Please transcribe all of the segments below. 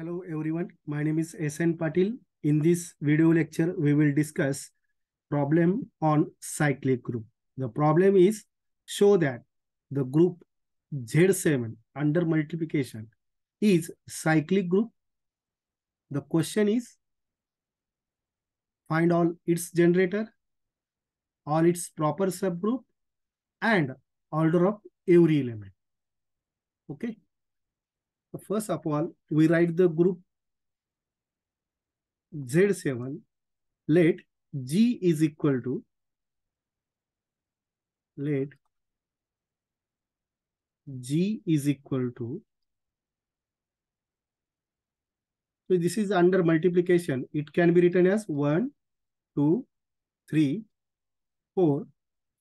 Hello everyone, my name is SN Patil. In this video lecture, we will discuss problem on cyclic group. The problem is show that the group Z7 under multiplication is cyclic group. The question is find all its generator, all its proper subgroup and order of every element. Okay. First of all, we write the group Z7. Let G is equal to let G is equal to so this is under multiplication. It can be written as 1, 2, 3, 4,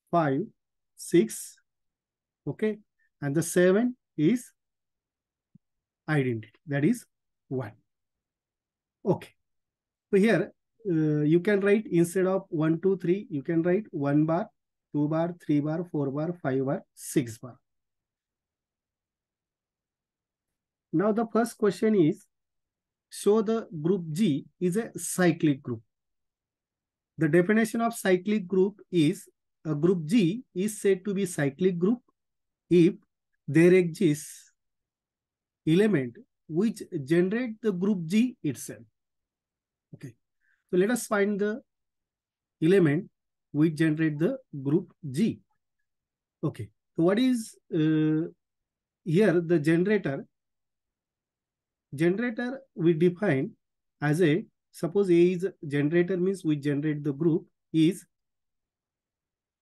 5, 6. Okay. And the 7 is identity. That is 1. Okay. So here uh, you can write instead of 1, 2, 3, you can write 1 bar, 2 bar, 3 bar, 4 bar, 5 bar, 6 bar. Now the first question is, show the group G is a cyclic group. The definition of cyclic group is a group G is said to be cyclic group if there exists element which generate the group G itself. Okay. So let us find the element which generate the group G. Okay. So what is uh, here the generator? Generator we define as a suppose A is generator means we generate the group is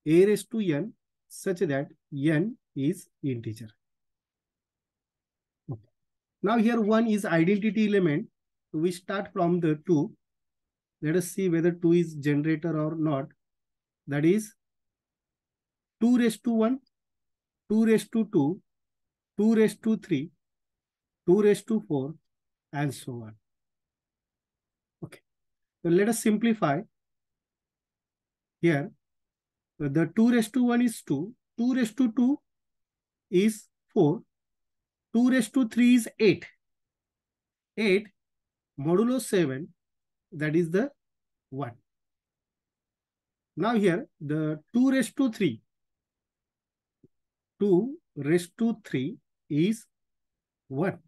A raised to N such that N is integer. Now here one is identity element. We start from the 2. Let us see whether 2 is generator or not. That is 2 raised to 1, 2 raised to 2, 2 raised to 3, 2 raised to 4, and so on. Okay. So let us simplify. Here, the 2 raised to 1 is 2, 2 raised to 2 is 4, 2 raised to 3 is 8. 8 modulo 7, that is the 1. Now here, the 2 raised to 3, 2 raised to 3 is 1.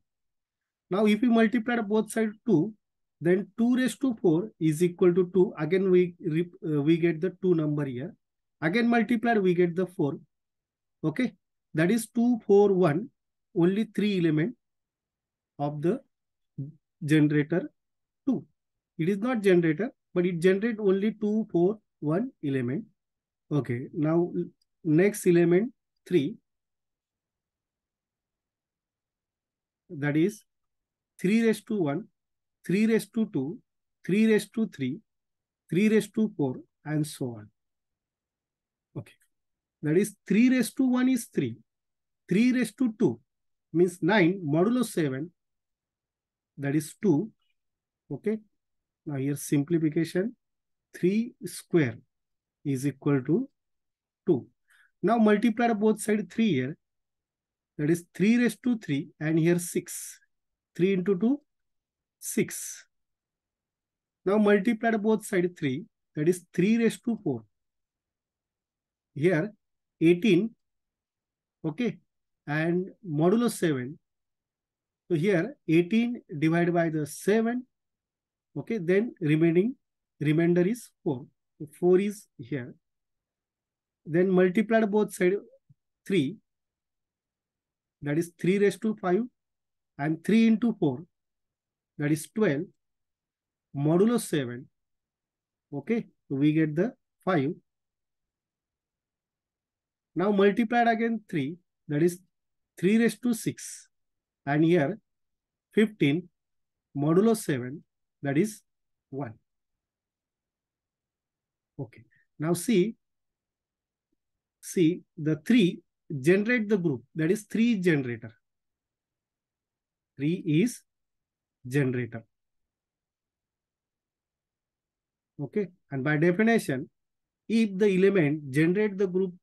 Now, if we multiply both sides 2, then 2 raised to 4 is equal to 2. Again, we, uh, we get the 2 number here. Again, multiplied, we get the 4. Okay. That is 2, 4, 1. Only 3 element of the generator 2. It is not generator, but it generate only 2, 4, 1 element. Okay. Now, next element 3. That is 3 raised to 1, 3 raised to 2, 3 raised to 3, 3 raised to 4, and so on. Okay. That is 3 raised to 1 is 3. 3 raised to 2 means 9 modulo 7. That is 2. Okay. Now here simplification. 3 square is equal to 2. Now multiply both side 3 here. That is 3 raised to 3 and here 6. 3 into 2, 6. Now multiply both side 3. That is 3 raised to 4. Here 18. Okay. And modulo 7. So here 18 divided by the 7. Okay. Then remaining remainder is 4. So 4 is here. Then multiplied both side 3. That is 3 raised to 5 and 3 into 4 that is 12 modulo 7 okay so we get the 5 now multiplied again 3 that is 3 raised to 6 and here 15 modulo 7 that is 1 okay. Now see see the 3 generate the group. That is 3 generator. 3 is generator. Okay. And by definition, if the element generate the group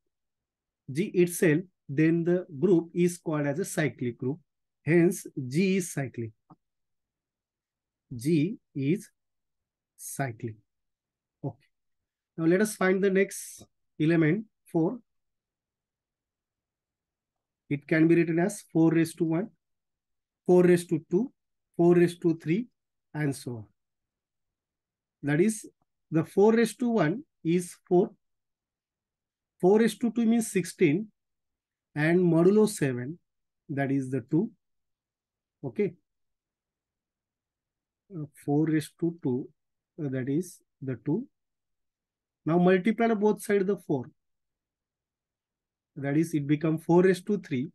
G itself, then the group is called as a cyclic group. Hence, G is cyclic. G is cyclic. Okay. Now let us find the next element 4. It can be written as 4 raised to 1, 4 raised to 2, 4 raised to 3, and so on. That is, the 4 raised to 1 is 4. 4 raised to 2 means 16. And modulo 7, that is the 2. Okay. Uh, 4 raised to 2, uh, that is the 2. Now multiply both sides the 4. That is, it become 4 raised to 3.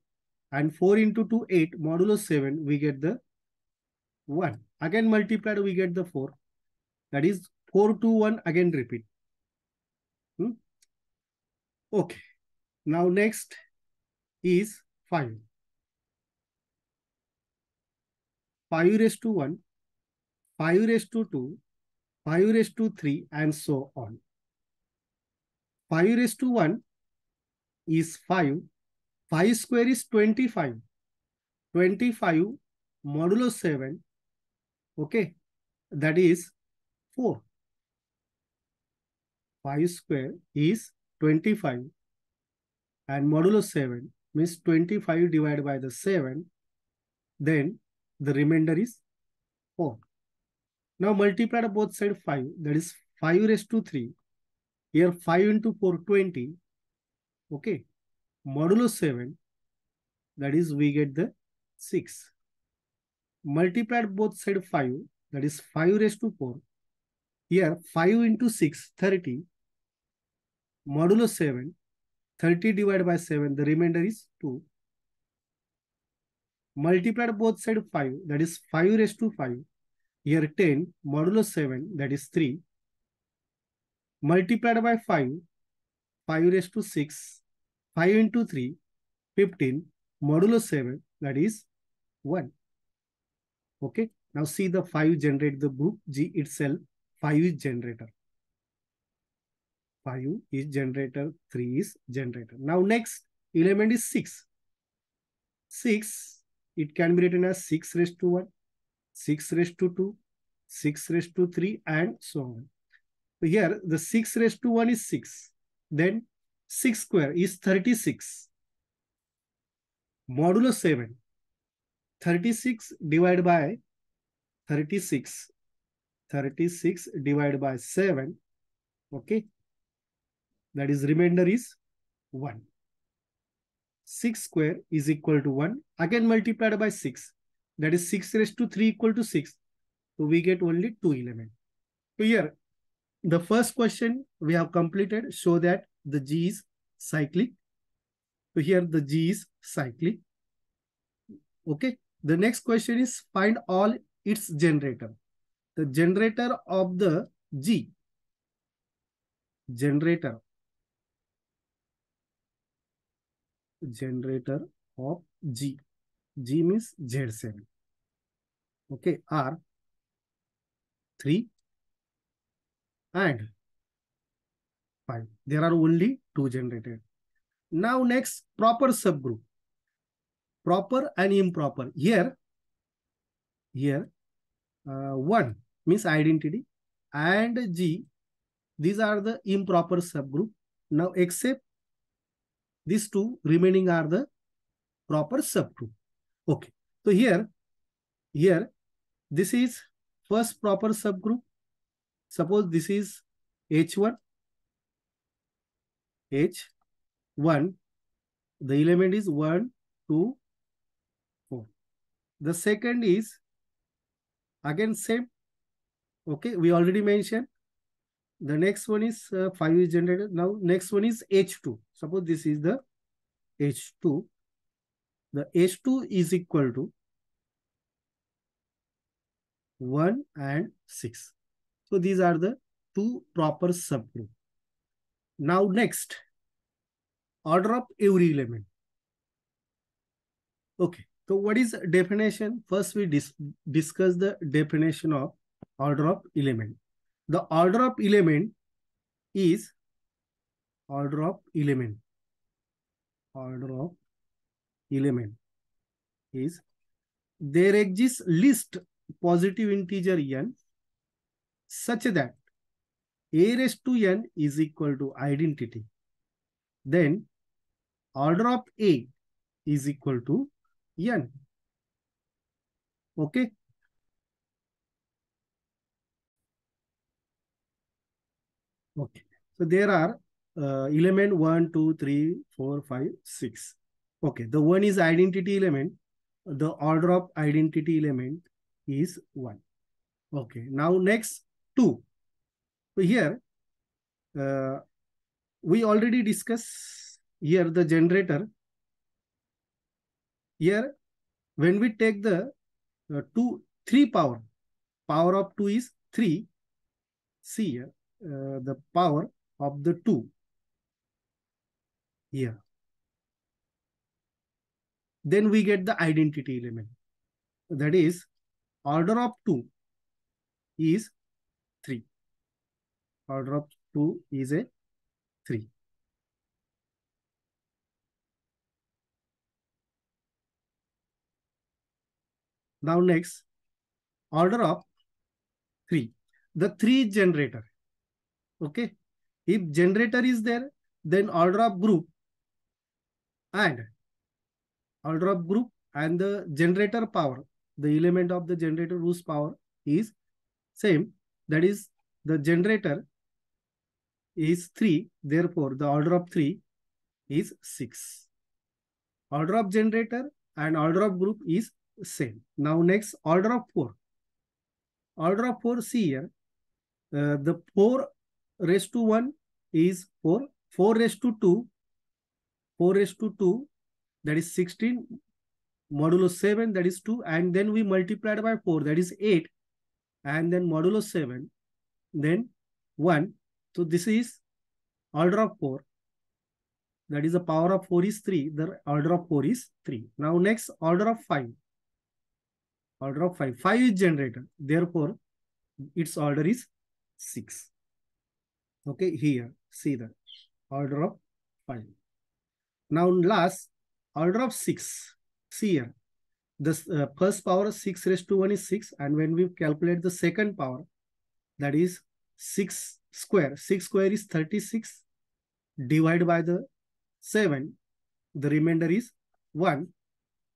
And 4 into 2, 8. Modulo 7, we get the 1. Again multiplied, we get the 4. That is 4 to 1, again repeat. Hmm? Okay. Now next is 5. 5 raised to 1, 5 raised to 2, 5 raised to 3, and so on. 5 raised to 1 is 5. 5 square is 25. 25 modulo 7. Okay. That is 4. 5 square is 25 and modulo 7 means 25 divided by the 7 then the remainder is 4. Now multiply both sides 5 that is 5 raised to 3 here 5 into 4 20 okay. Modulo 7 that is we get the 6 Multiply both sides 5 that is 5 raised to 4 here 5 into 6 30 modulo 7 30 divided by 7 the remainder is 2 multiplied both sides 5 that is 5 raised to 5 here 10 modulo 7 that is 3 multiplied by 5 5 raised to 6 5 into 3 15 modulo 7 that is 1 okay now see the 5 generate the group g itself 5 is generator 5 is generator, 3 is generator. Now next element is 6. 6, it can be written as 6 raised to 1, 6 raised to 2, 6 raised to 3 and so on. Here the 6 raised to 1 is 6. Then 6 square is 36. Modulo 7. 36 divided by 36. 36 divided by 7. Okay that is remainder is 1. 6 square is equal to 1. Again multiplied by 6. That is 6 raised to 3 equal to 6. So we get only 2 elements. So here, the first question we have completed show that the G is cyclic. So here the G is cyclic. Okay. The next question is find all its generator. The generator of the G generator generator of G. G means Z7. Okay, R 3 and 5. There are only two generated. Now next proper subgroup. Proper and improper. Here, here uh, 1 means identity and G. These are the improper subgroup. Now except these two remaining are the proper subgroup. Okay. So here, here, this is first proper subgroup. Suppose this is H1, H1. The element is 1, 2, 4. The second is again same. Okay, we already mentioned the next one is uh, 5 is generated. Now, next one is H2. Suppose this is the H2. The H2 is equal to 1 and 6. So, these are the two proper subgroup. Now, next, order of every element. Okay. So, what is definition? First, we dis discuss the definition of order of element the order of element is order of element order of element is there exists list positive integer n such that a raised to n is equal to identity. Then order of a is equal to n. Okay. Okay. So there are uh, element 1, 2, 3, 4, 5, 6. Okay. The one is identity element. The order of identity element is 1. Okay. Now next 2. So here, uh, we already discussed here the generator. Here, when we take the uh, two, three power, power of two is three. See here, Uh, the power of the two here. Then we get the identity element. That is, order of two is 3. Order of 2 is a 3. Now next, order of 3. The 3 generator. Okay. If generator is there, then order of group and order of group and the generator power, the element of the generator whose power is same. That is the generator is 3. Therefore, the order of 3 is 6. Order of generator and order of group is same. Now next order of 4. Order of 4 see here. Uh, the 4 raised to 1 is 4. 4 raised to 2. 4 raised to 2 that is 16 modulo 7 that is 2 and then we multiplied by 4 that is 8 and then modulo 7 then 1 so this is order of 4. That is the power of 4 is 3. The order of 4 is 3. Now next order of 5. Order of 5. 5 is generator. Therefore, its order is 6. Okay, here. See the order of 5. Now last, order of 6. See here. The uh, first power 6 raised to 1 is 6. And when we calculate the second power, that is 6 square. 6 square is 36. divided by the 7. The remainder is 1.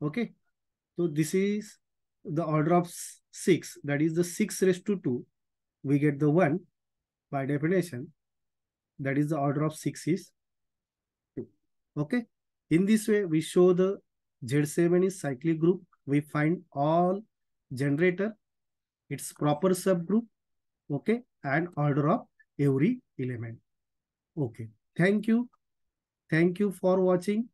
Okay. So this is the order of 6. That is the 6 raised to 2. We get the 1 by definition. That is the order of 6 is 2. Okay. In this way, we show the Z7 is cyclic group. We find all generator, its proper subgroup, okay, and order of every element. Okay. Thank you. Thank you for watching.